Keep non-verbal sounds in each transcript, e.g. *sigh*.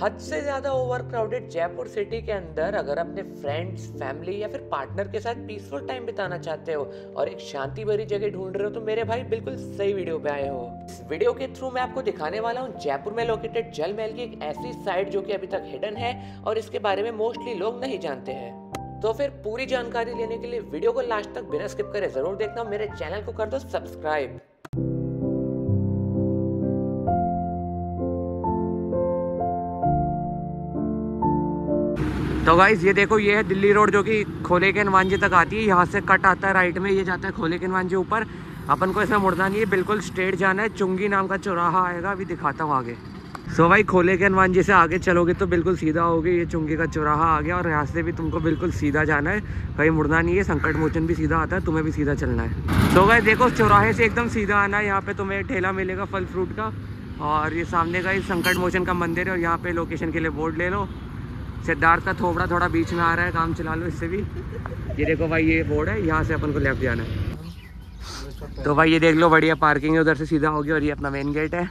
हद से ज़्यादा ओवर क्राउडेड जयपुर सिटी के अंदर अगर अपने फ्रेंड्स फैमिली या फिर पार्टनर के साथ पीसफुल टाइम बिताना चाहते हो और एक शांति भरी जगह ढूंढ रहे हो तो मेरे भाई बिल्कुल सही वीडियो पे आए हो। इस वीडियो के थ्रू मैं आपको दिखाने वाला हूँ जयपुर में लोकेटेड जल महल की एक ऐसी साइट जो कि अभी तक हिडन है और इसके बारे में मोस्टली लोग नहीं जानते हैं। तो फिर पूरी जानकारी लेने के लिए वीडियो को लास्ट तक बिना स्किप करे ज़रूर देखना मेरे चैनल को कर दो सब्सक्राइब तो गाइज़ ये देखो, ये है दिल्ली रोड जो कि खोले के हनुमान तक आती है। यहाँ से कट आता है राइट में ये जाता है खोले के हनुमान ऊपर। अपन को इसमें मुड़ना नहीं है, बिल्कुल स्ट्रेट जाना है। चुंगी नाम का चौराहा आएगा, अभी दिखाता हूँ आगे। सो so भाई, खोले के हनुमान जी से आगे चलोगे तो बिल्कुल सीधा होगे, ये चुंगी का चौराहा आ गया। और यहाँ से भी तुमको बिल्कुल सीधा जाना है। कहीं मुड़ना नहीं है, संकट मोचन भी सीधा आता है, तुम्हें भी सीधा चलना है। तो भाई देखो, चौराहे से एकदम सीधा आना है। यहाँ पे तुम्हें ठेला मिलेगा फल फ्रूट का। और ये सामने का ही संकट मोचन का मंदिर है और यहाँ पे लोकेशन के लिए बोर्ड ले लो। सिद्धार्थ का थोबड़ा थोड़ा बीच में आ रहा है, काम चला लो इससे भी। ये देखो भाई, ये बोर्ड है, यहाँ से अपन को लेफ़्ट जाना है। तो भाई, ये देख लो, बढ़िया पार्किंग है, उधर से सीधा हो गया और ये अपना मेन गेट है।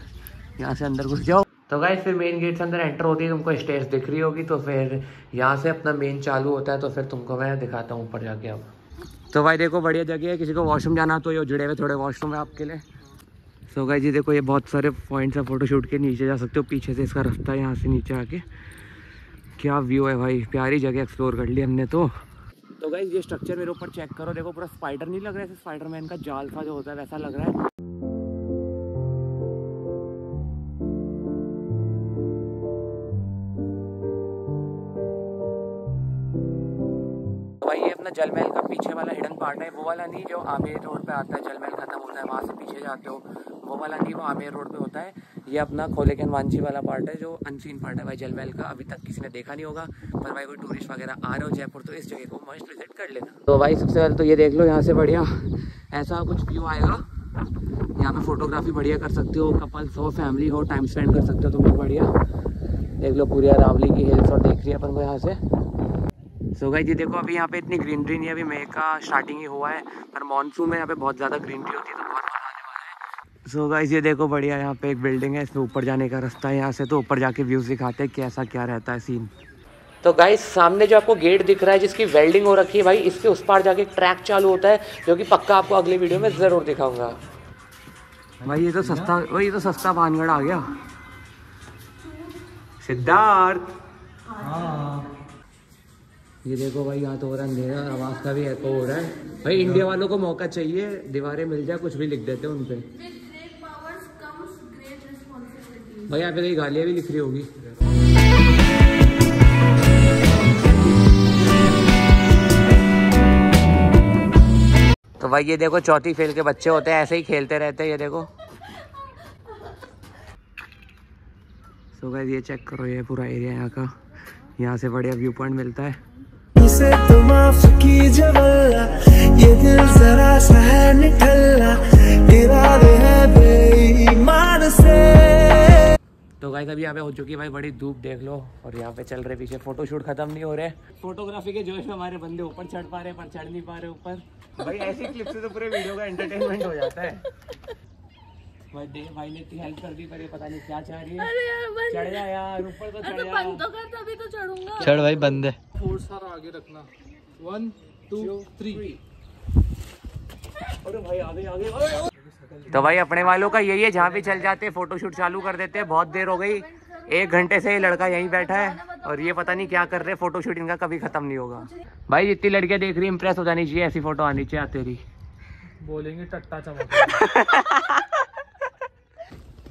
यहाँ से अंदर घुस जाओ। तो गाइस फिर मेन गेट से अंदर एंटर होती है, तुमको स्टेज दिख रही होगी तो फिर यहाँ से अपना मेन चालू होता है तो फिर तुमको मैं दिखाता हूँ ऊपर जाके अब। तो भाई, देखो, बढ़िया जगह है, किसी को वॉशरूम जाना तो ये जुड़े हुए थोड़े वॉशरूम है आपके लिए। सो गाइस जी देखो, ये बहुत सारे पॉइंट्स है फ़ोटो शूट के, नीचे जा सकते हो, पीछे से इसका रास्ता है, यहाँ से नीचे आके। क्या व्यू है भाई? प्यारी जगह एक्सप्लोर कर ली हमने तो। तो गाइज़ ये स्ट्रक्चर मेरे ऊपर चेक करो। देखो, पूरा स्पाइडर नहीं लग रहा है स्पाइडर मैन का जाल सा जो होता है, वैसा लग रहा है। अपना जल महल का पीछे वाला हिडन पार्ट है, वो वाला नहीं जो आमेर रोड पे आता है, जल महल खत्म होता है, वहाँ से पीछे जाते हो, वो वाला नहीं, वो आमेर रोड पे होता है। ये अपना खोले के जी वाला पार्ट है, जो अनसीन पार्ट है भाई, जल महल का अभी तक किसी ने देखा नहीं होगा, पर भाई कोई टूरिस्ट वगैरह आ रहे हो जयपुर तो इस जगह को मस्ट विज़िट कर लेना। तो भाई, सबसे पहले तो ये देख लो यहाँ से बढ़िया, ऐसा कुछ व्यू आएगा। यहाँ पे फोटोग्राफी बढ़िया कर सकते हो कपल्स हो फैमिली हो टाइम स्पेंड कर सकते हो तुम लोग बढ़िया। देख लो पूरी रावली की हिल्स और देख रही है अपन को यहाँ से। सो गाइस जी देखो, अभी यहाँ पे इतनी ग्रीनरी नहीं है, अभी मई का स्टार्टिंग ही हुआ है, पर मानसून में यहाँ पे बहुत ज़्यादा ग्रीनरी होती है तो बहुत मज़ा आने वाला है। सो गाइस ये देखो बढ़िया, यहाँ पे एक बिल्डिंग है, इसमें ऊपर जाने का रास्ता है यहाँ से तो ऊपर जाके व्यूज़ दिखाते हैं कैसा क्या रहता है सीन तो गाइस सामने जो आपको गेट दिख रहा है, जिसकी वेल्डिंग हो रखी है भाई, इसके उस पार जाके ट्रैक चालू होता है, जो कि पक्का आपको अगले वीडियो में ज़रूर दिखाऊँगा। भाई, ये तो सस्ता, भाई, ये तो सस्ता पानगढ़ आ गया। सिद्धार्थ। ये देखो भाई यहाँ तो हो रहा है अंधेरा आवाज़ का भी एको हो रहा है। भाई इंडिया वालों को मौका चाहिए दीवारें मिल जाए कुछ भी लिख देते हैं उनपे। भाई यहाँ पे कई गालियाँ भी लिख रही होगी। तो भाई ये देखो चौथी फेल के बच्चे होते हैं ऐसे ही खेलते रहते हैं ये देखो। तो गाइस ये चेक करो ये पूरा एरिया यहाँ का। यहाँ से बढ़िया व्यू पॉइंट मिलता है। से तो माफ़ की जवल्ला ये दिल जरा सा है निठल्ला। इरादे है बेईमान से। तो गाइस अभी यहाँ पे हो चुकी है भाई बड़ी धूप देख लो। और यहाँ पे चल रहे पीछे फ़ोटो शूट खत्म नहीं हो रहे। फोटोग्राफी के जोश में हमारे बंदे ऊपर चढ़ पा रहे पर चढ़ नहीं पा रहे ऊपर। भाई ऐसी क्लिप से तो पूरे वीडियो का एंटरटेनमेंट हो जाता है। भाई भाई ने इतनी हेल्प कर दी पर ये पता नहीं क्या चाह रही है। चढ़ जा यार ऊपर तो चढ़ तो जा। बंद तो कर तभी तो चढ़ूँगा। चढ़ भाई बंद है। फोर सारा आगे रखना। वन टू थ्री अरे भाई आगे आगे तो भाई अपने वालों का यही है जहाँ भी चल जाते हैं फ़ोटो शूट चालू कर देते हैं बहुत देर हो गई। एक घंटे से ये लड़का यहीं बैठा है और ये पता नहीं क्या कर रहे फोटोशूट इनका कभी खत्म नहीं होगा। भाई जितनी लड़कियाँ देख रही इंप्रेस हो जानी चाहिए ऐसी फ़ोटो आनी चाहिए तेरी। बोलेंगे टट्टा चमक। *laughs*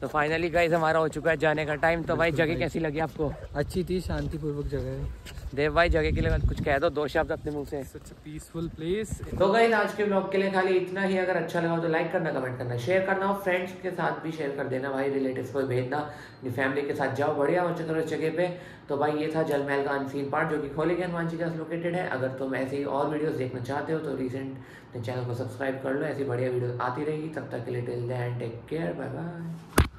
तो फाइनली गाइस हमारा हो चुका है जाने का टाइम तो भाई जगह कैसी लगी आपको? अच्छी थी शांतिपूर्वक जगह। है देव भाई जगह के लिए मत कुछ कह दो दो शब्द अपने मुँह से। पीसफुल प्लेस तो गाइस आज के ब्लॉग के लिए खाली इतना ही। अगर अच्छा लगा तो लाइक करना कमेंट करना शेयर करना और फ्रेंड्स के साथ भी शेयर कर देना भाई रिलेटिव को भेजना अपनी फैमिली के साथ जाओ बढ़िया चलो इस जगह पे। तो भाई ये था जल महल का अनसीन पार्ट जो कि खोले के हनुमान जी का लोकेटेड है। अगर तुम ऐसे ही और वीडियोस देखना चाहते हो तो रिसेंट चैनल को सब्सक्राइब कर लो। ऐसी बढ़िया वीडियो आती रहेगी। तब तक के लिए till then take care bye bye